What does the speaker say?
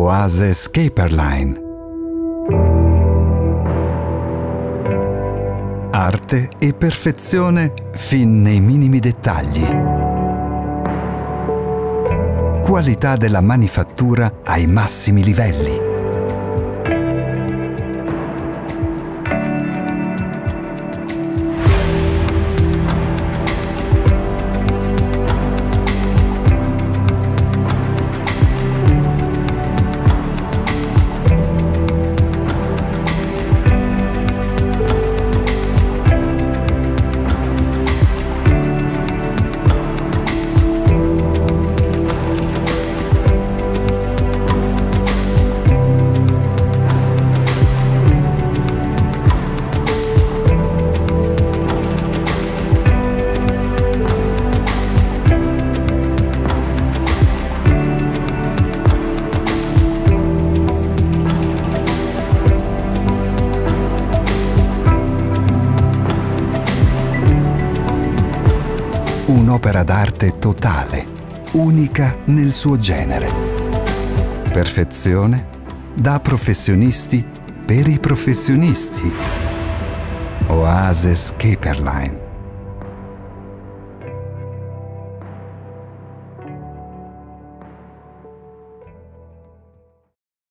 Oase Scaperline. Arte e perfezione fin nei minimi dettagli. Qualità della manifattura ai massimi livelli. Un'opera d'arte totale, unica nel suo genere. Perfezione da professionisti per i professionisti. Oase Scaperline.